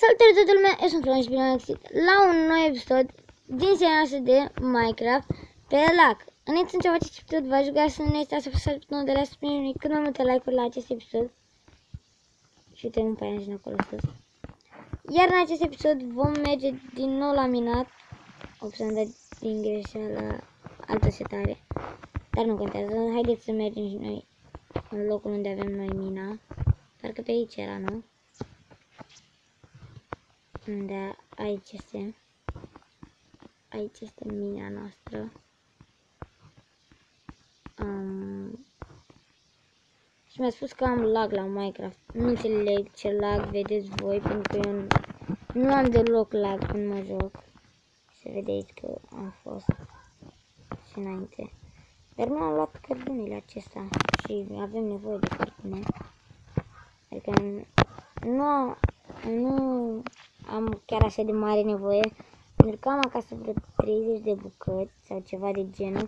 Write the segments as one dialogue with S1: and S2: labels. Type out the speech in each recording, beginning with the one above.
S1: Salutare toată lumea, eu sunt Florian și bine am găsit la un nou episod din seria noastră de Minecraft pe lac. Înainte să încep acest episod, v-aș ruga să nu uitați să apăsați butonul de la sprijinului cât mai multe like-uri la acest episod. Și uite un paianjen acolo sus. Iar în acest episod vom merge din nou la minat. Opțiunea dat din greșeală altă setare. Dar nu contează, haideți să mergem și noi în locul unde avem noi mina. Parcă pe aici era, nu? Unde aici este. Aici este mina noastră. Um, și mi-a spus că am lag la Minecraft. Nu înțeleg ce lag vedeți voi pentru că eu nu am deloc lag când mă joc. Se vede aici că am fost și înainte. Dar nu am luat cărbunile acesta și avem nevoie de cărbune. Adică nu, nu am chiar așa de mare nevoie, pentru că am acasă vreo 30 de bucăți sau ceva de genul,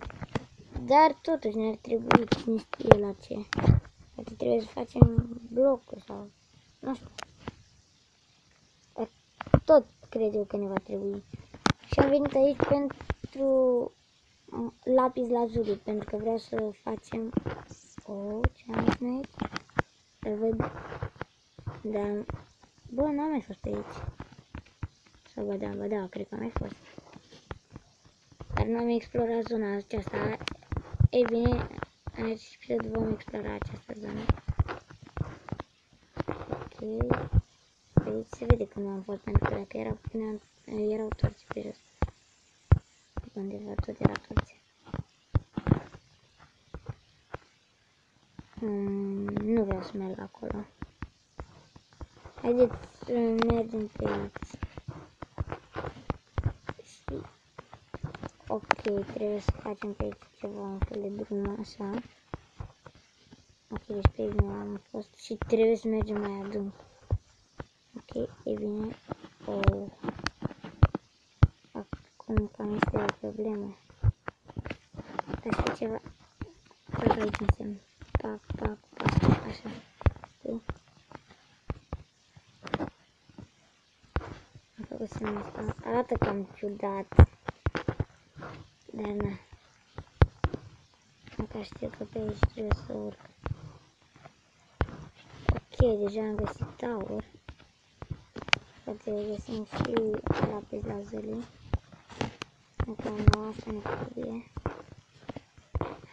S1: dar totuși ne-ar trebui, cine știe la ce. Poate trebuie să facem blocuri sau, nu știu. Dar tot cred eu că ne va trebui. Și am venit aici pentru lapis lazuli, pentru că vreau să facem... Oh, ce am aici? Îl văd. Da. Bă, n-am mai fost pe aici. Sau ba da, ba da, cred că am mai fost. Dar nu am explorat zona aceasta. Ei bine, în acest episod vom explora această zonă. Ok. Pe aici se vede că nu am fost, pentru că dacă erau, erau torți pe jos. Undeva tot era torți. Mm, nu vreau să merg acolo. Haideți să mergem pe aici. Ok, trebuie să facem pe aici ceva, un fel de drum așa. Ok, deci pe nu am fost și trebuie să mergem mai adânc. Ok, e bine. Oh. Acum cam este o problemă. Dar și ceva. Cred că aici înseamnă. Pac, pac, pac, așa. Știi? Am făcut semnul ăsta. Arată cam ciudat. Dar na. Încă știu că pe aici trebuie să urc. Ok, deja am găsit aur. Poate găsim și lapis lazuli. Încă nu, asta ne trebuie.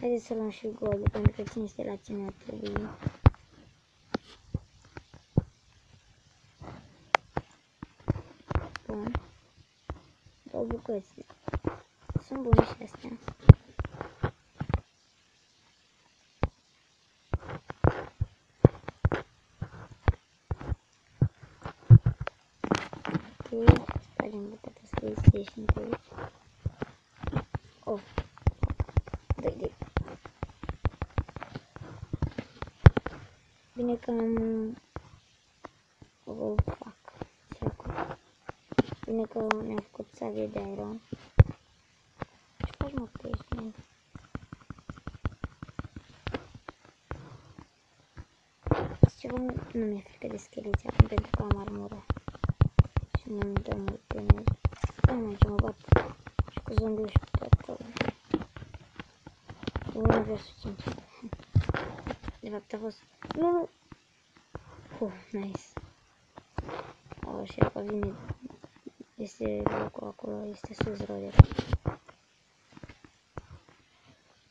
S1: Haideți să luăm și gold, pentru că cine știe la ce ne-ar trebui. Bun. Două bucăți sunt bune și astea. Ok, spargem bucata să ieșim pe aici. Oh, doi, doi. Bine că am... Oh, fuck. Ce acum? Bine că mi-am făcut savie de iron. Ceva nu mi-e frică de scheleți acum pentru că am armură. Și nu-mi dă mult pe mine. Da, mă, ce mă bat și cu zombiul și cu tot. 1 vs 5. De fapt a fost... Nu, nu! Uh, nice. Oh, și apa vine... Este locul acolo, este sus roder.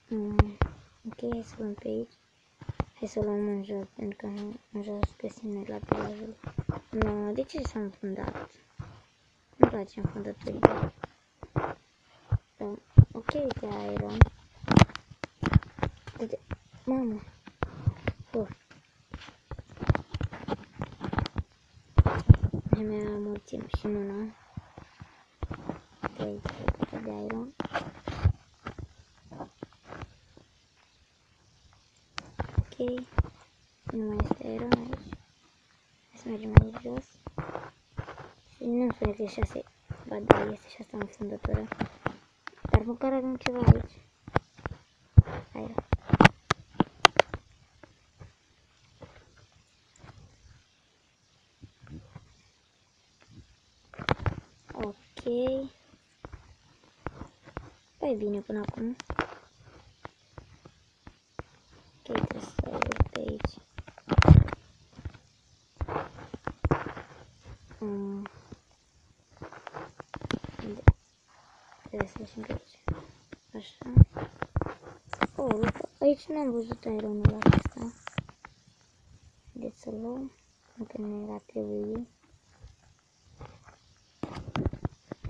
S1: Mm, ok, hai să luăm pe aici. Hai să o luăm în jos, pentru că în jos găsim noi la pelajul. Nu, de ce s-a înfundat? Nu place înfundăturile. Da. Ok, uite iron. Uite, mamă. Uf. Mi-a mulțim și mâna. Uite aici, de iron. Nu mai este aeron aici. Hai să mergem aici jos. Și nu spune că e 6. Ba da, este și asta în fundătură. Dar măcar avem ceva aici. Aia. Păi bine până acum. Ok, trebuie să urc pe aici. Mm. Da. Trebuie să lăsăm pe aici. Așa. Oh, aici nu am văzut ironul acesta. Haideți să luăm. Încă ne va trebui.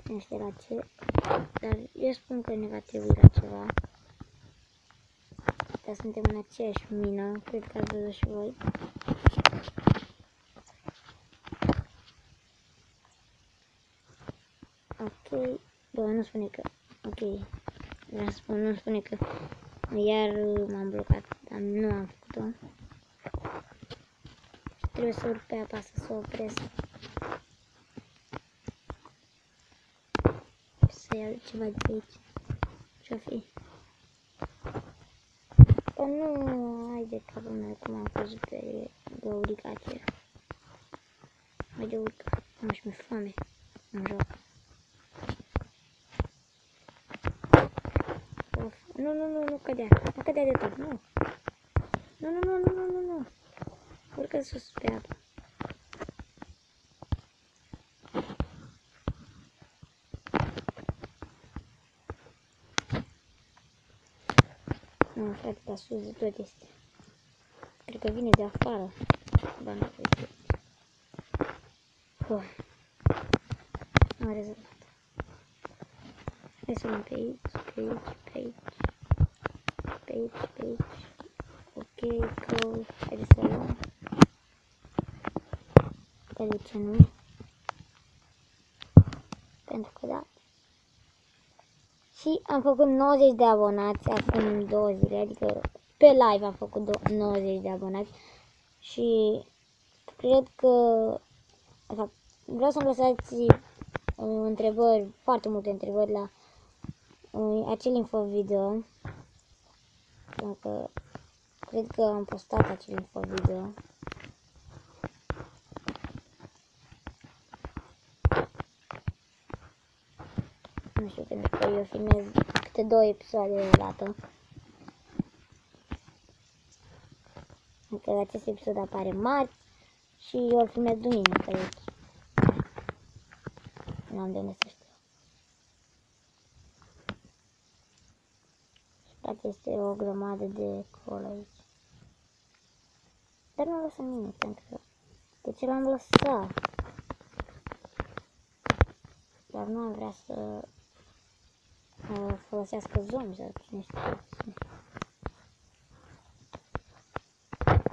S1: Nu știu la ce. Dar eu spun că ne va trebui la ceva. Dar suntem în aceeași mină. Cred că ați văzut și voi. Ok. Bă, nu spune că... Ok. Vreau să spun, nu spune că iar m-am blocat, dar nu am făcut-o. Trebuie să urc pe apa să o opresc. Să iau ceva de pe aici. Ce-o fi? Bă, nu, hai de capul meu cum am căzut pe de urcație. Hai de urcă, am și mi foame în joc. Nu, nu, nu, nu cădea. Nu cădea de tot, nu. Nu, nu, nu, nu, nu, nu, nu. Urcă sus pe apă. Nu, frate, dar sus de tot este. Cred că vine de afară. Ba, nu, uite. Oh. Am rezolvat. Hai să luăm pe aici, pe aici, pe aici. Pe aici, pe aici. Ok, cool. Haideți să luăm. Dar de ce nu? Pentru că da. Și am făcut 90 de abonați acum două zile, adică pe live am făcut 90 de abonați și cred că de fapt, vreau să-mi lăsați uh, întrebări, foarte multe întrebări la uh, acel info video. Pentru că cred că am postat acel info video. Nu știu, pentru că eu filmez câte două episoade de dată. Adică acest episod apare marți și eu îl filmez duminică, deci nu am de unde să știu. Frate, este o grămadă de col aici. Dar nu lăsăm nimic, pentru că... De ce l-am lăsat? Dar nu am vrea să uh, folosească zombi sau cine știe.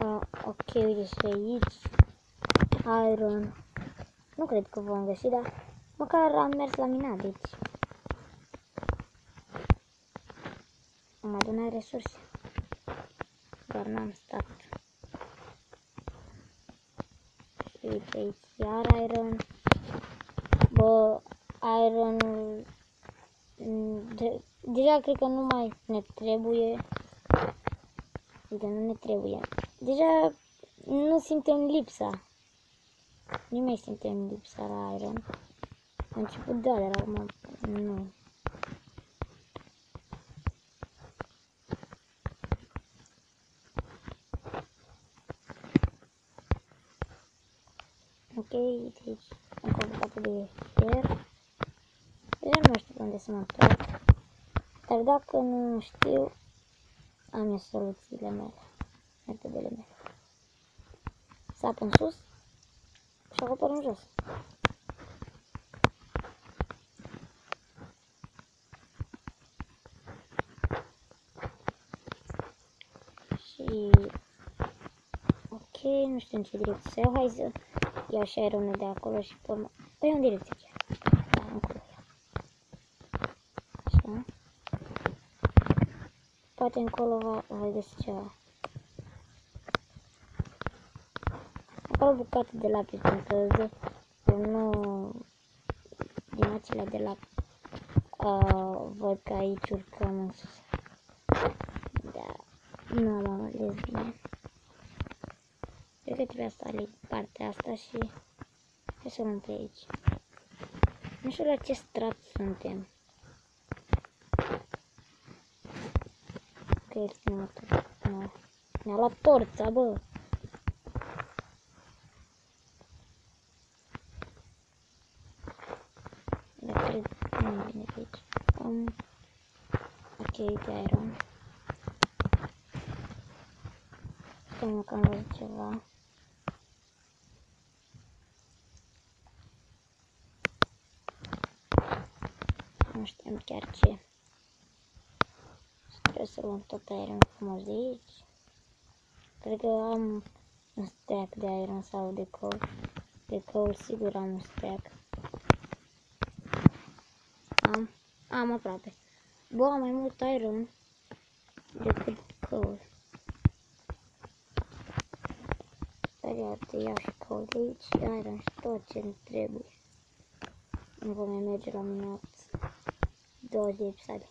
S1: Uh, ok, uite și aici. Iron. Nu cred că vom găsi, dar măcar am mers la mina, deci adunat resurse. Dar n-am stat. Și uite aici iar iron. Bă, iron de, deja cred că nu mai ne trebuie. Uite, nu ne trebuie. Deja nu simtem lipsa. Nu mai simtem lipsa la iron. Am început da, dar acum nu. Ok, deci am completat de fier. Deja nu știu unde să mă întorc. Dar dacă nu știu, am eu soluțiile mele, metodele mele. Sap în sus și acopăr în jos. Și... Ok, nu știu în ce direcție să iau, hai să iau și aeronul de acolo și pe urmă... Păi în direcție ce? Da, încolo. Așa. Poate încolo va, va găsi ceva. Acolo bucată de lapis, pentru că nu din acelea de la uh, văd că aici urcăm în sus. Da, nu am ales bine. Cred că trebuia să aleg partea asta și hai să luăm pe aici. Nu știu la ce strat suntem. Că este motor. Nu. Ne-a luat torța, bă. Dar cred că nu e bine pe aici. Um, ok, de iron. Stai că am văzut ceva. Nu știam chiar ce. Trebuie să luăm tot iron frumos de aici. Cred că am un stack de iron sau de coal. De coal sigur am un stack. Am, am aproape. Bă, am mai mult iron decât coal. Dar iată, iau și coal de aici, iron și tot ce îmi trebuie. Nu vom mai merge la minut 20 de episoade.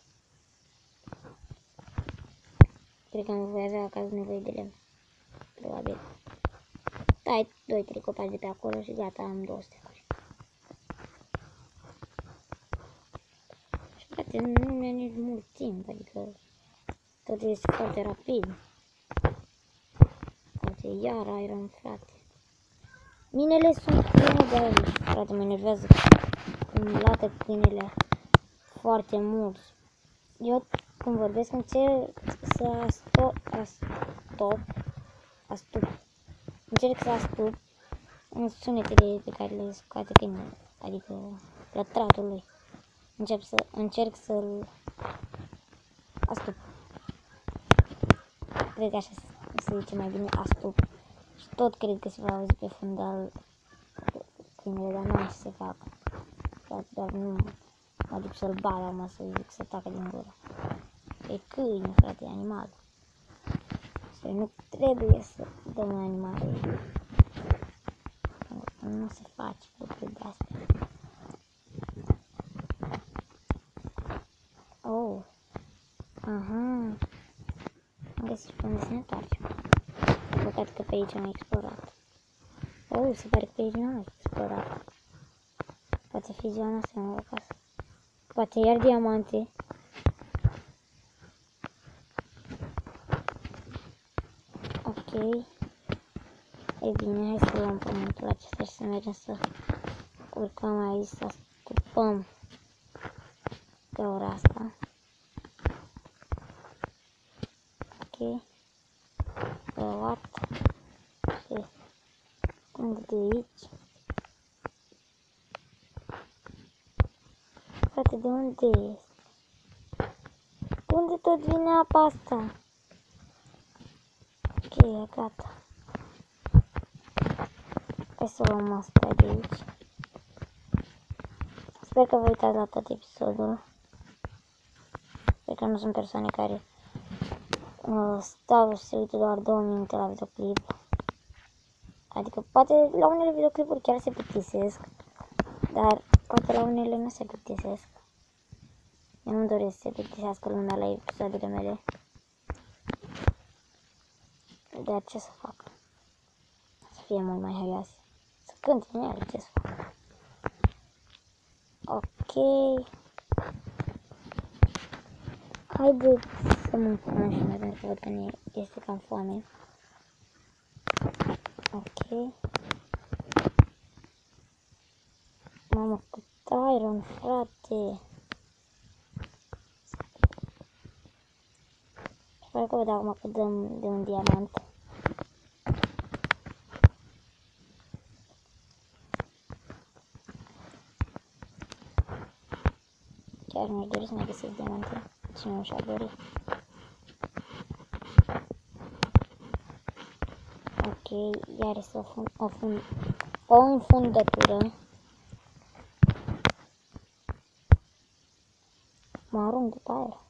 S1: Cred că nu voi avea acasă nevoie de lemn. Probabil. Tai 2-3 copaci de pe acolo și gata, am 200 curi. Și frate, nu mi-a nici mult timp, adică tot este foarte rapid. Frate, iar iron, frate. Minele sunt pline de iron, frate, mă enervează îmi lată câinele foarte mult. Eu când vorbesc încerc să stop, stop, astup. Încerc să astup în sunetele pe care le scoate câinele, adică lătratul lui. Încep să, încerc să-l astup. Cred că așa se zice mai bine astup. Și tot cred că se va auzi pe fundal câinele, dar nu am ce să fac. Dar nu mă duc să-l bala, mă, să zic să tacă din gură. E câine, frate, e animal. Și nu trebuie să dăm animale. Nu se face lucruri de astea. Oh. Aha. Am găsit pe unde să ne întoarcem. Păcat că pe aici am explorat. Oh, se pare că pe aici nu am explorat. Poate fi ziua noastră în acasă. Poate iar diamante. Ok. E bine, hai să luăm pământul acesta și să mergem să urcăm aici, să stupăm gaura asta. Ok. Luat. Și unde de aici? De unde ești? De unde tot vine apa asta? Ok, e gata. Hai să luăm asta de aici. Sper că vă uitați la tot episodul. Sper că nu sunt persoane care uh, stau și se uită doar două minute la videoclip. Adică poate la unele videoclipuri chiar se plictisesc, dar poate la unele nu se plictisesc. Eu nu doresc să se plictisească lumea la episoadele mele. Dar ce să fac? Să fie mult mai haioase. Să cânt în ele, ce să fac? Ok. Haideți să mâncăm și mai pentru că văd că ne este cam foame. Ok. Mamă, cât iron, frate. Sper că văd acum că dăm de un diamant. Chiar mi-aș dori să mai găsesc diamante. Cine nu și-ar dori. Ok, iar să o, fund, o, fund, o înfundătură. Mă arunc după aer.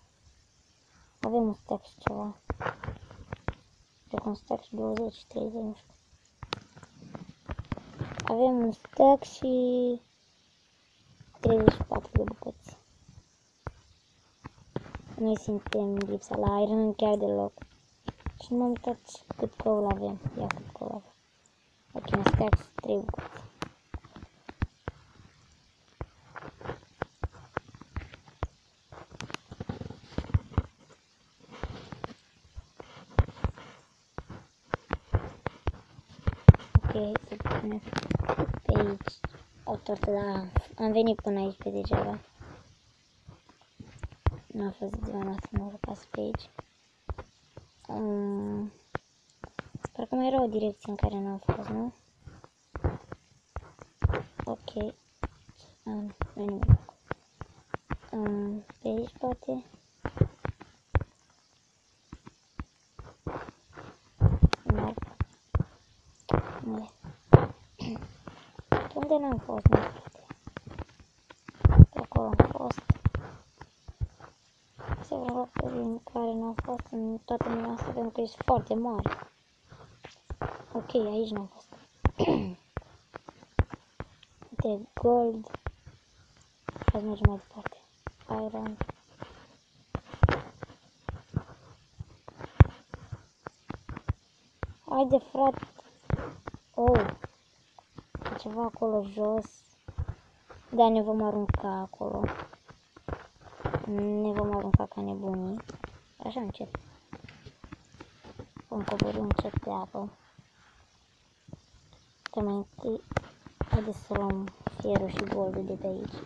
S1: Avem un stack și ceva. Cred că un stack și 20, 30, nu știu. Avem un stack și 34 de bucăți. Noi suntem lipsa la iron chiar deloc. Și nu m-am uitat cât coal avem. Ia cât coal avem. Ok, un stack și 3 bucăți. pornesc. Pe aici, o tortă, da, am venit până aici pe degeaba. Nu a fost ziua noastră, nu urcați pe aici. Um, sper că mai era o direcție în care nu am fost, nu? Ok. Um, nu nimic. Um, pe aici poate. Fost, nu, frate? Pe acolo am fost. Asta vreau locuri în care n-am fost în toată asta pentru că este foarte mare. Ok, aici n-am fost. De gold. Hai să mergem mai departe. Iron. Haide, frate. Oh. E ceva acolo jos. Da, ne vom arunca acolo. Ne vom arunca ca nebunii. Așa încet. Vom coborâ încet pe apă. Dar mai întâi, haideți să luăm fierul și goldul de pe aici.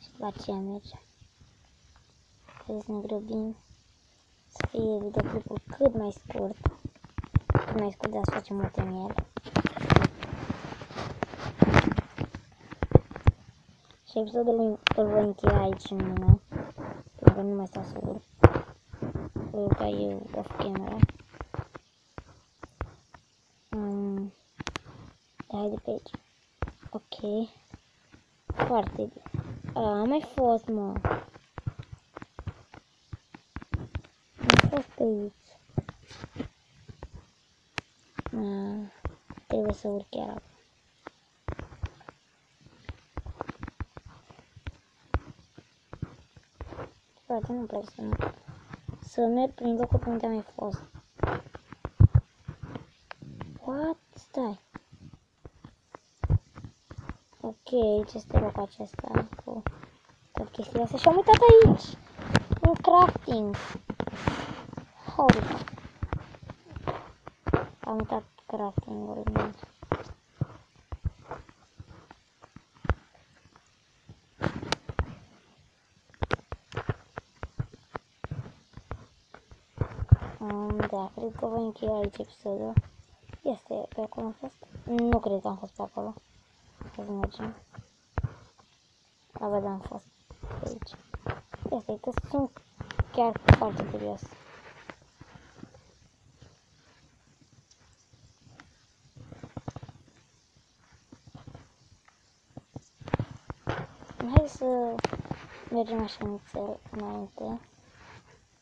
S1: Și la ce merge. Trebuie să ne grăbim. Să fie videoclipul cât mai scurt. Cât mai scurt, dar să facem multe în el. Și episodul îl voi încheia aici în mână. Pentru că nu mai stau să urc. Urca eu off camera. Um, da, haide pe aici. Ok. Foarte bine. A, am mai fost, mă. Am fost pe aici. A, trebuie să urc chiar acum. Frate, nu place să, să merg prin locul pe unde am mai fost. What? Stai. Ok, ce este locul acesta cu tot chestia asta și am uitat aici. Un crafting. Holy Am uitat crafting-ul meu. Um, da, cred că voi încheia aici episodul. Este pe acolo am fost? Nu cred că am fost pe acolo. Hai să mergem. Da, bă, da, am fost pe aici. Este că sunt chiar foarte curios. Hai să mergem așa nițel înainte.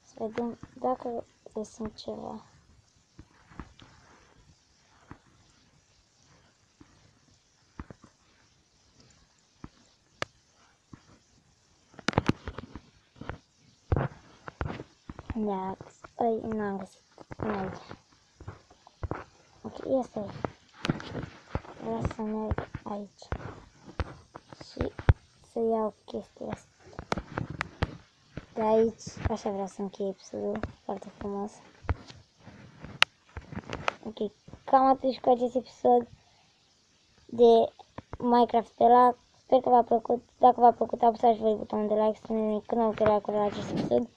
S1: Să vedem dacă găsim ceva. Da, ai, n-am găsit aici. Ok, este Vreau să merg aici. Și să iau chestia asta. De aici, așa vreau să închei episodul, foarte frumos. Ok, cam atât și cu acest episod de Minecraft pe la. Sper că v-a plăcut. Dacă v-a plăcut, apăsați voi butonul de like, spuneți-mi când o la acest episod.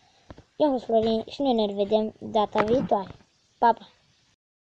S1: Eu am fost Florin și noi ne vedem data viitoare. Pa, pa!